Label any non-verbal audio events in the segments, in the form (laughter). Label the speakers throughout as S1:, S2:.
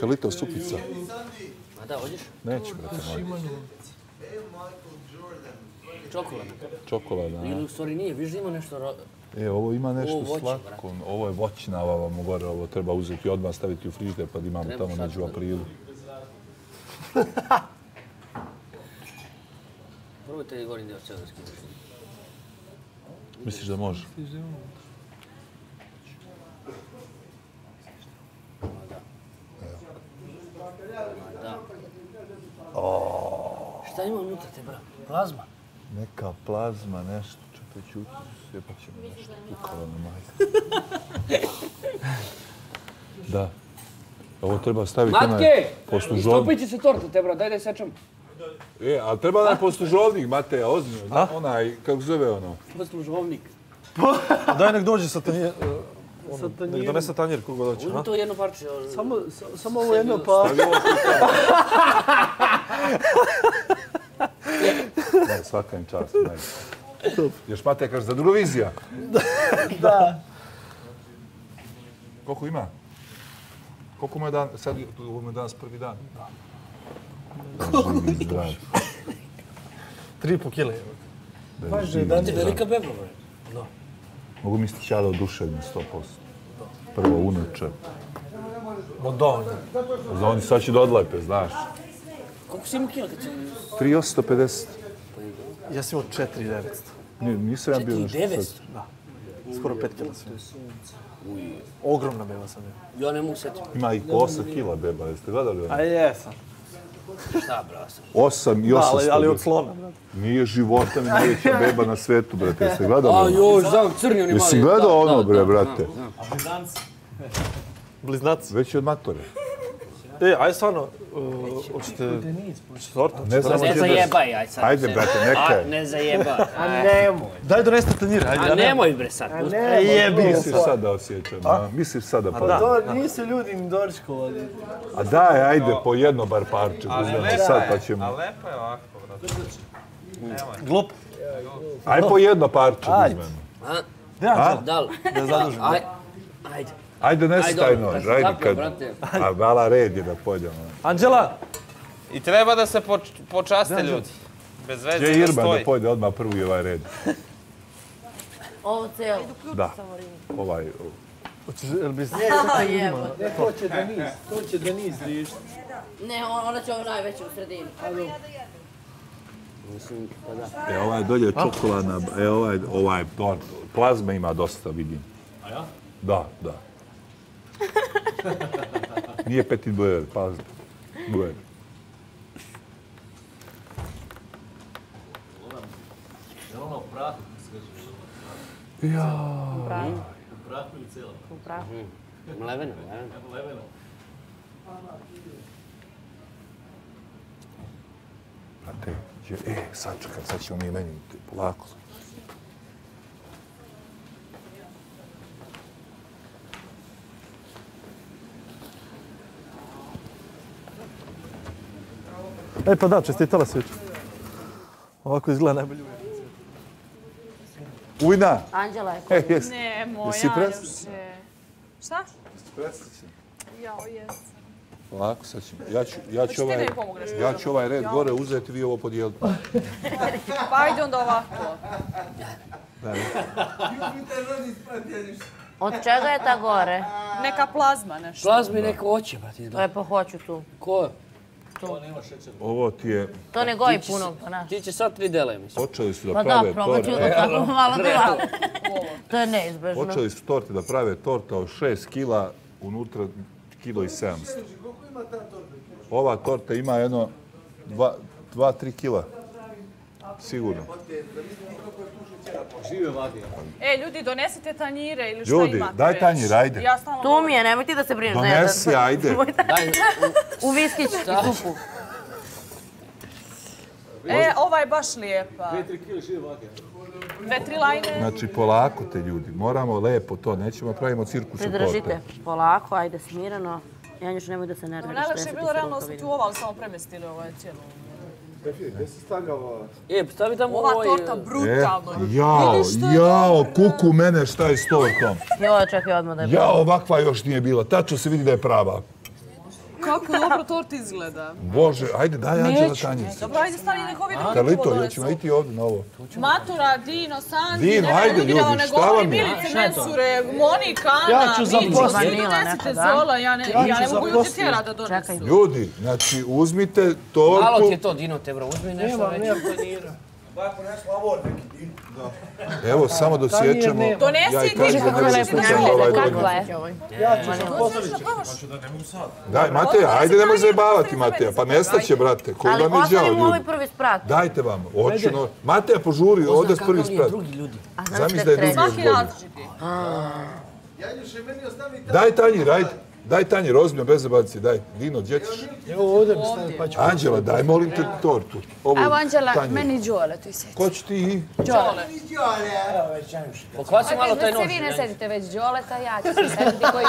S1: Kalito Supica.
S2: A da, hoćeš?
S1: Neću, brate moj.
S2: Čokolad.
S1: Čokolada,
S2: Ili
S1: a?
S2: u stvari nije, viš da ima nešto... ro-
S1: E, ovo ima nešto
S2: Ovo voće,
S1: slatko. Ovo je voćna vam gore, ovo treba uzeti odmah staviti u frižder pa da imamo
S2: Treba
S1: tamo među
S2: slatko.
S1: aprilu. (laughs)
S2: Probajte i gorim dio cijelo skinuti.
S1: Misliš da može?
S2: Da. Šta ima unutra te, bra? Plazma?
S1: Neka plazma, nešto. Čekaj, ću sjepat ćemo nešto. Ukala na majka. (laughs) da. Ovo treba staviti onaj
S2: Matke!
S1: poslužovnik.
S2: Istopit će se torta, te, bra, daj da je sečem.
S1: E, ali treba onaj poslužovnik, Mateja, ozbiljno. Zna, onaj, kako se zove ono?
S2: Poslužovnik.
S3: Daj nek dođe sa tanjer. Nek donese tanjer koga doće. Ha?
S2: to jedno parče. ono,
S4: Samo, sa- samo ovo jedno pa... (laughs)
S1: Ne, svaka im čast. Još Mateja kaže, za Eurovizija. (laughs)
S4: Da.
S1: Koliko ima? Koliko mu je dan, sad ovo mu je danas prvi dan. Zdrav.
S3: Tri i po kile.
S1: Da je živi,
S4: dan-
S2: Ti velika beba, bre.
S1: Mogu misliti ćala oduševljen 100%. Prvo unuče.
S3: Modon.
S1: Za oni sad će da odlepe, znaš.
S2: Koliko si imao kila kad si...
S1: 3850.
S3: Ja sam imao 4900.
S1: Ni- Nisam ja bio nešto
S2: 4900?
S1: sad.
S3: Da. Skoro 5 kila sam. Ogromna beba sam imao.
S2: Ja ne mogu setiti.
S1: Ima i po 8 kila beba, jeste gledali ono?
S3: A jesam.
S2: Šta, bra, sam?
S1: 8 i
S3: Da,
S1: 800.
S3: ali, ali od
S1: brate.
S3: slona. brate.
S1: Nije života mi najveća (laughs) beba na svetu, brate. Jeste gledali
S2: A
S1: ono?
S2: joj, znam, crni oni mali.
S1: Jesi gledao
S2: Da,
S1: ono, bre, brate?
S2: znam, znam.
S3: Bliznaci.
S1: Već je od matore.
S3: E, aj stvarno, uh, hoćete... Tortu?
S1: Ne znam,
S2: Ne
S1: da-
S2: zajebaj, aj sad.
S1: Ajde, brate, neka
S2: A, ne zajebaj.
S4: A nemoj.
S3: Daj doneste tanjir, ajde.
S2: A nemoj, bre, sad.
S4: A nemoj.
S3: jebi
S4: to.
S1: Misliš sad da osjećam, a? Misliš sad da pa...
S3: da.
S4: To nisu ljudi ni dočkovali.
S1: A daj, ajde, po jedno bar parče, uzmemo sad pa ćemo...
S5: A lepo je ovako, brate.
S3: Glup.
S1: Aj po jedno parče
S3: Ajde.
S1: uzmemo.
S2: A,
S3: Ja,
S2: da?
S3: Da je zadužen.
S2: Aj, ajde.
S1: Ajde, nesi
S2: Ajde,
S1: taj
S2: dobro,
S1: nož, ajde kad... A vala red je da pođemo.
S3: Anđela,
S5: I treba da se poč počaste ljudi. Bez veze
S1: Gdje je
S5: da
S1: Irban da
S5: stoji.
S1: pojde odmah prvi ovaj red? (laughs)
S6: Ovo cijelo.
S1: Da, ovaj...
S3: hoćeš, jel bi... (laughs)
S4: Ne, to će Denis, to će Denis riješiti.
S6: Ne, on- ona će ovo najveće u sredini.
S2: Mislim, pa da.
S1: E, ovaj dolje je čokoladna, e, ovaj, ovaj, plazme ima dosta, vidim. A ja? Da, da. Nije petit bojer, plazme. Bojer.
S6: U prahu.
S2: Mleveno, mleveno.
S1: Znate, je, e, sad čekaj, sad ćemo mi meni polako.
S3: E pa da, čestitala se. Ovako izgleda najbolje.
S1: Ujna!
S6: Anđela je
S1: E, jes.
S7: Ne, moja
S1: Jesi
S7: ljuše. Šta?
S1: Presrećen.
S7: Jao, jes.
S1: Polako, sad ćemo. Ja ću, ja ću,
S7: da
S1: ovaj, ja ću ovaj red gore uzeti, vi ovo podijeliti. (laughs)
S7: Pa ajde onda ovako.
S6: Od čega je ta gore?
S7: Neka plazma nešto.
S2: Plazmi neko oće, brate, izgleda.
S6: Lepo hoću tu.
S2: Ko?
S1: Ovo ti je,
S6: To ne goji puno pa naš.
S2: Ti će sad tri dele, mislim.
S1: počeli su da
S6: Pa da,
S1: prave
S6: probat ću
S1: torte.
S6: to tako malo bila. To je neizbežno.
S1: Počeli su torte da prave torta od 6 kila, unutra kilo i 700. Ova torta ima jedno 2-3 kila. Sigurno.
S7: E, ljudi, donesite tanjire ili šta
S1: Ljudi,
S7: imate
S1: daj
S7: već.
S1: tanjir, ajde.
S7: Ja
S6: Tu mi je, nemoj ti da se brineš. za
S1: Donesi, ajde.
S2: Daj,
S6: U viskić i supu.
S7: E, ova je baš lijepa. Dve, tri lajne.
S1: Znači, polako te ljudi. Moramo lepo to. Nećemo da pravimo cirkus od
S6: Pridržite.
S1: torte.
S6: Polako, ajde smirano. Janjuš, nemoj da se nerviraš.
S7: Najlakše je bilo realno
S6: vidim.
S7: tu oval samo premestili ovaj cijelo.
S4: Gdje si stagao?
S2: E, stavi tamo
S7: Ova
S2: ovaj...
S7: torta
S1: E,
S7: brutalno.
S1: jao,
S7: što je
S1: jao, kuku mene šta je s tortom.
S6: Jo, čekaj odmah da je
S1: Jao, ovakva još nije bila. Tačno se vidi da je prava.
S7: Kako dobro torta izgleda.
S1: Bože, ajde, daj Anđela tanjicu.
S7: Dobro, ajde stani nek ovi drugi
S1: Carlito,
S7: prvo
S1: ja
S7: donesu.
S1: ćemo iti ovdje na ovo.
S7: Matura, Dino, Sandi,
S1: Dino, ajde,
S7: ljudi,
S1: šta vam je?
S7: Milice, Mensure, Monika, Ana,
S4: Ja ću zaposliti.
S6: Vanila
S7: donesite? Zola, ja ne,
S4: Ja ću
S7: ne mogu ljudi tjera da donesu.
S6: Čekaj.
S1: Ljudi, znači, uzmite
S2: Malo
S1: tortu.
S2: ti je to, Dino, te bro, uzmi nešto
S4: Nema,
S2: već.
S4: nema tanjira.
S1: Evo, samo dosjećamo.
S4: nema.
S7: Donesi
S1: Ja i
S7: ti,
S1: da
S7: kako
S1: ne
S7: je
S1: možete
S7: lepo
S1: za
S7: namjera,
S1: ovaj
S7: kakva
S1: donijeti.
S7: je?
S4: Ja ću zaposliti.
S1: Daj, Mateja, ajde nemoj zajebavati, Mateja. Pa nestaće, brate. Koji
S6: Ali
S1: vam je đao,
S6: ostavimo ovaj
S1: ljudi?
S6: prvi sprat.
S1: Dajte vam, hoću no... Mateja, požuri, ovdje s prvi
S2: Kakav je
S1: sprat.
S2: drugi ljudi.
S6: A
S1: Zamisli
S6: znaš
S1: da je drugi još
S7: Svaki
S1: bolji.
S7: različiti.
S1: Daj tanjir, ajde. Daj tanjir, ozbiljno, bez zabaci, daj. Dino, gdje ćeš?
S4: Evo ovdje mi stavi pa ću.
S1: Anđela, daj, molim te tortu. Ovo
S8: Evo Anđela,
S1: tanjir.
S8: meni Đole tu sjeti.
S1: Ko će ti?
S2: Pokvasi malo taj
S8: Da
S2: nož.
S8: se vi ne sedite već Đoleta, ja ću se sediti koji...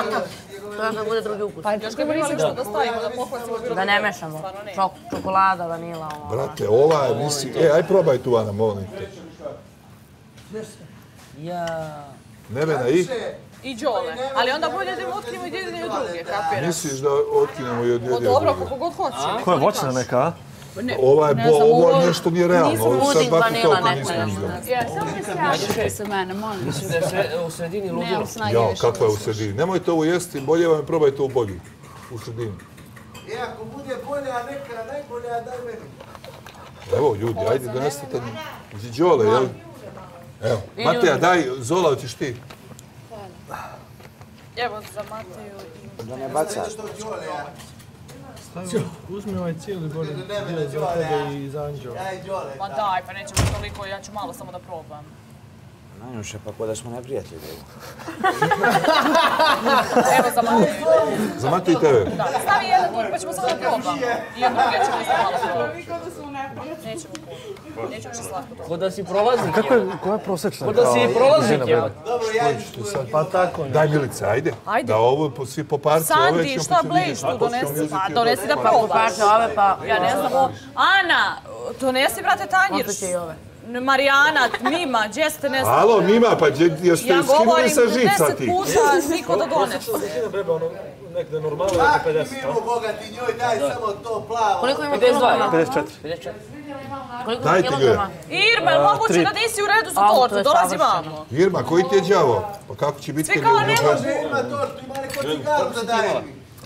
S6: To da bude drugi ukus.
S8: Pa
S7: Još bi imali što da stavimo, da pohvacimo bilo
S6: Da ne mešamo. Čok, čokolada, vanila, ovo.
S1: Brate, ova je, misli... E, aj probaj tu, Ana, molim te.
S2: Ja...
S1: Nevena, i?
S7: I Đole. Ali onda bolje da im otkrimo i jedne i od druge, kapiraš?
S1: Misliš da otkinemo i od
S7: O
S1: jedne
S7: dobro,
S1: druge?
S7: kako god hoće.
S3: Ko je voćna neka, a?
S1: Ova je
S7: Ne
S1: bo, ovo
S7: ovo-
S1: nešto nije realno.
S6: nisam puding,
S1: baku
S6: vanila neko.
S8: Ja, samo mi se javite se mene, molim.
S2: Je u sredini ludilo.
S8: Više.
S1: kakva je u sredini. Nemojte ovo jesti, bolje vam je probajte u bolju. U sredini.
S4: E, ako bude bolja, a neka najbolja, daj meni.
S1: Evo, ljudi, ajde da nestate. Đole, jel? Evo, Mateja, daj, Zola, hoćeš ti?
S7: Evo za Mateju i...
S4: Uzmi ovaj cijeli gore dio za tebe i za Anđela.
S7: Ma daj, pa nećemo toliko, ja ću malo samo da probam.
S9: Nanjuše, pa ko da smo neprijatelji.
S7: Evo za Mateju.
S1: Za Mate i tebe.
S7: Da, stavi jedan dio pa ćemo samo da probamo. I od druge ćemo isto malo probati. Nećemo. Nećemo slatko.
S2: Ko da si prolaznik.
S3: Kako je, koja je prosječna?
S2: Ko da si
S3: kao
S2: prolaznik,
S3: dužina
S2: evo.
S3: breda?
S4: Pa tako ne.
S1: Daj Milice, ajde.
S7: Ajde.
S1: Da ovo po, svi po parci, ove
S7: Sandi,
S1: ćemo
S7: šta
S1: po sredini.
S7: Blaze tu donesi? Pa donesi da probaš.
S6: Pače ove pa...
S7: Ja ne znam o... Ana, donesi brate tanjir.
S6: Ostaće i ove.
S7: Marijana, Mima, gdje ste ne znam.
S1: Alo, Mima, pa gdje- jeste
S7: Ja
S1: skinuli
S7: govorim
S1: sa žica
S7: deset
S1: ti?
S7: puta niko da
S3: breba, ono, negde normalno je oko 50, a?
S4: Boga ti njoj, daj samo to plavo.
S6: Koliko ima
S2: 52.
S6: kilograma?
S3: 54.
S2: 54.
S6: Ima
S1: Dajte
S6: kilograma?
S7: Irma, je moguće da nisi u redu za tortu?
S6: je
S7: Dolazi vamo.
S1: Irma, koji ti je đavo? Pa kako će biti je
S7: ne
S1: u
S7: može.
S1: budžetu?
S4: Ima tortu, ima neko cigaru da daje.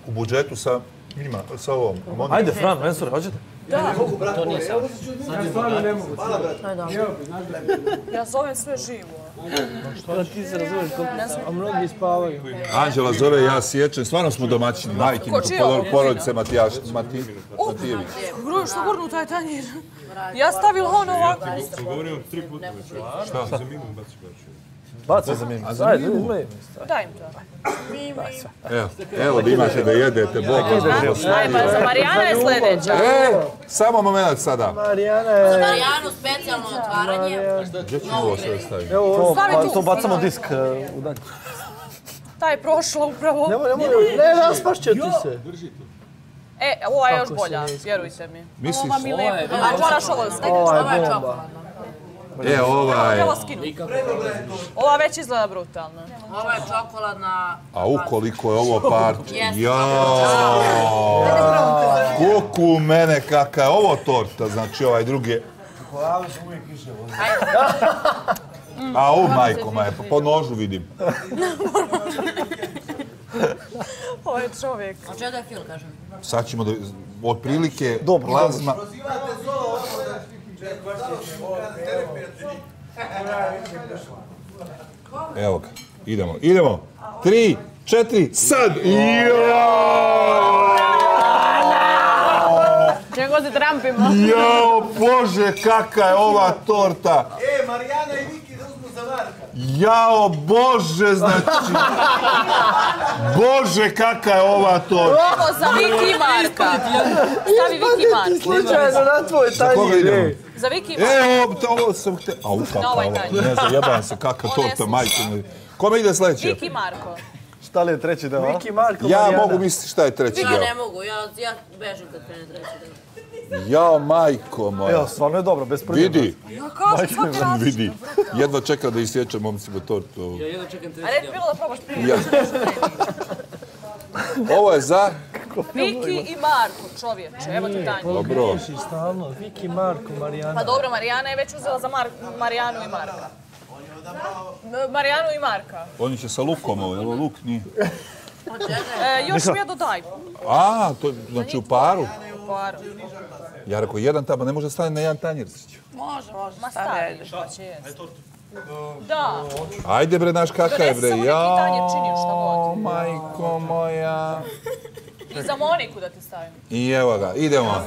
S1: U budžetu sa njima, sa ovom.
S3: Ajde, Fran, Mensure, hoćete?
S2: To nije samo.
S7: Ja zovem sve živo.
S4: A mnogi spavaju.
S1: Anđela zove, ja sječem, stvarno smo domaćini, majke, porodice Matijaš, Mati, Matijević.
S7: Gruj, što gurnu taj tanjir? Ja stavila ono ovako.
S3: Baci za minu. Ajde, uzme.
S7: Daj im to.
S1: Evo, evo da imate da jedete, Bog vas blagoslov.
S7: Ajma, za Marijana je sljedeća.
S1: E, samo moment sada.
S4: Marijana je...
S6: Marijanu specijalno otvaranje.
S1: Gdje ćemo ovo sve staviti?
S3: To, Pa,
S7: tu.
S3: to bacamo disk e, u dalje.
S7: Ta je prošla upravo.
S4: Nemoj, nemoj, ne, raspašće ti se.
S7: E, ova je još bolja,
S4: ne
S7: vjerujte mi.
S1: Misliš?
S7: Ova mi
S2: Ova je-
S7: lijepo. A moraš ovo skinuti.
S4: Ova
S6: Ova
S4: je
S6: je čokoladna.
S1: E, ova je.
S7: Ova već izgleda brutalno.
S6: Ova je čokoladna.
S1: A ukoliko je ovo
S6: Jeste.
S1: jao, kuku mene kaka je ovo torta, znači ovaj drugi (laughs) je. A u majko moja, pa po nožu vidim. (laughs)
S7: Ovo je čovjek.
S6: A čega je fil, kažem?
S1: Sad ćemo da, otprilike,
S3: Dobro,
S1: plazma. Evo ga, idemo, idemo. Tri, četiri, sad! Jao!
S8: Čego se trampimo?
S1: Jao, Bože, kaka je ova torta!
S4: E, Marijana i Viki da uzmu za Marka.
S1: Jao, Bože, znači... Bože, kaka je ova torta!
S7: Ovo za Viki Marka. Stavi Viki Marka.
S4: Slučajno na tvoj ej.
S7: Za Viki i Marka.
S1: E, ovo, ovo sam te... A, u, kaka
S7: ovaj
S1: ovo,
S7: tanjir.
S1: ne znam, jebam se, kaka torta,
S7: je
S1: majke. mi. Kome ide sledeće?
S7: Viki Marko.
S3: Šta li je treći deo? a?
S4: Viki, Marko,
S1: Ja
S4: Marijana.
S1: mogu misliti šta je treći
S6: Ja
S1: deo.
S6: ne mogu, ja, ja bežim kad krene treći deo.
S1: Jao, majko moja.
S3: Evo, stvarno je dobro, bez prljeva.
S1: Vidi,
S6: Ja kažem, svaki raz.
S1: vidi. Jedva čeka da isječe momcima tortu.
S2: Ja jedno čekam
S7: A
S2: treći
S7: ne
S2: dio.
S7: bi bilo da probaš prije.
S1: Ja. Ovo je za...
S7: Viki i Marko, čovječe, evo ti tanjir.
S1: Dobro.
S4: Stalno, Viki, Marko, Marijana.
S7: Pa dobro, Marijana je već uzela za Mar Marijanu i Marka. Marijanu i Marka.
S1: Oni će sa lukom ovo, jel luk nije?
S7: E, još mi jedno daj.
S1: A, to je, znači u paru.
S7: Paru.
S1: Ja rekao, jedan tamo ne može stane na jedan tanjercić.
S6: Može, može.
S7: Ma stavi, će jest. Da,
S1: Ajde bre, naš kakav je
S7: Donesi
S1: bre.
S7: samo neki tanjer, čini šta
S1: Jao,
S7: god.
S1: majko moja.
S7: I za Moniku da ti stavim.
S1: I evo ga, idemo.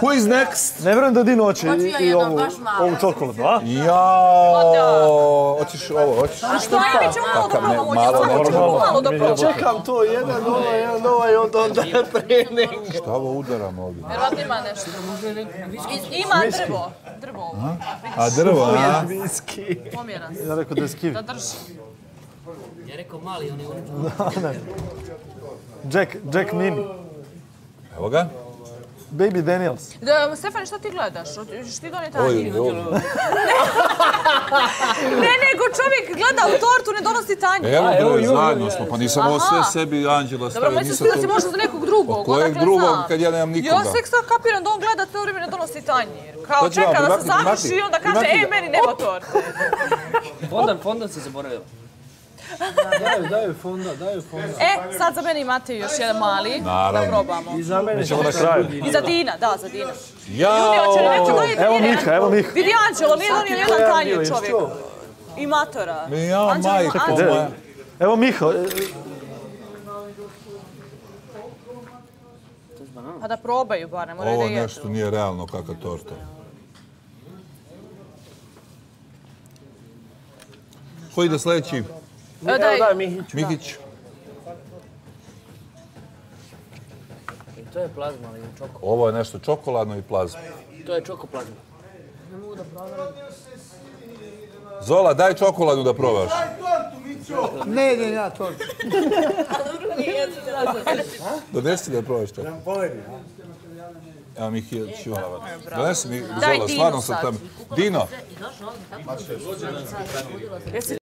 S1: Who is next?
S3: Ne vjerujem da Dino hoće i,
S6: ja
S3: i ovu,
S6: baš malo.
S3: ovu čokoladu, a?
S1: Jao, hoćeš ovo, hoćeš?
S7: A što je, mi ćemo malo da probamo,
S1: malo
S7: da probamo.
S4: Čekam to, jedan ovaj, jedan ovaj, onda onda trening.
S1: Šta ovo udaram ovdje?
S7: Vjerovatno ima nešto. Ima drvo. Drvo ovo.
S1: A drvo, a?
S4: Viski.
S7: Pomjera se.
S3: Ja rekao da je skivi.
S7: Da drži.
S2: Ja rekao mali, oni oni.
S3: Jack, Jack Mini.
S1: Evo ga.
S3: Baby Daniels.
S7: Da, Stefan, šta ti gledaš? Hoćeš ti donijeti
S1: Ovo
S7: tanjir?
S1: je (laughs) ovo.
S7: Ne, nego čovjek gleda u tortu, ne donosi tanjir.
S1: Evo bre, zajedno smo, pa nisam ovo sve sebi Anđela
S7: Dobro,
S1: stavio,
S7: se
S1: nisam
S7: spio da si
S1: to...
S7: možda za nekog drugog.
S1: Pa kojeg drugog kad ja nemam nikoga?
S7: Ja se sad kapiram da on gleda to vrijeme ne donosi tanjir. Kao
S1: To
S7: čeka da se završi i onda kaže, ej, meni nema torte.
S2: Fondan, fondan se zaboravio.
S4: Daju, daju fonda, daju fonda.
S7: E, sad za mene imate još jedan mali.
S1: Naravno.
S7: Da probamo.
S4: I za mene
S3: Ćemo na kraju.
S7: I za Dina, da, za Dina.
S1: Jao!
S3: Evo? Miha, evo Miha.
S7: Vidi Anđelo, nije donio jedan
S4: bio,
S7: čovjek. I matora.
S1: Jao, majko moja.
S3: Evo Miha. e,
S7: Pa da probaju bar, ne moraju da
S1: Ovo
S7: jedu.
S1: nešto nije realno kakva torta. Ko ide sljedeći?
S4: Evo
S7: daj,
S4: daj Mihić.
S1: Mihić.
S2: I to je plazma, ali čoko.
S1: Ovo je nešto čokoladno i plazma.
S2: To je čoko plazma.
S1: Zola, daj čokoladu da probaš.
S4: Ne jedem ja to.
S1: Donesi da probaš to. Evo Mihić, donesi mi,
S7: Daj
S1: Zola,
S7: Dinu
S1: stvarno sam
S7: sad.
S1: tam. Dino,
S6: I došao ovdje tako.
S7: jesi